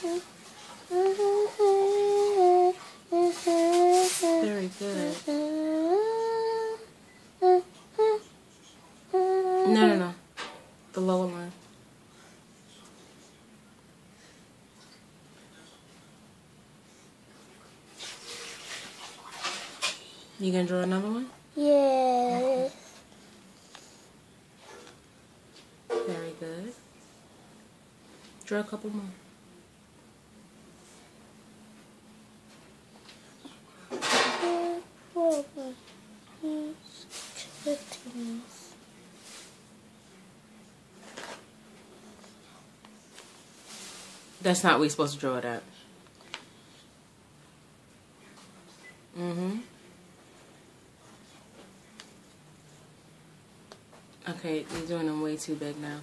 Very good. No, no, no. The lower one. You gonna draw another one? Yes. Okay. Very good. Draw a couple more. That's not where you're supposed to draw it at. Mm-hmm. Okay, you're doing them way too big now.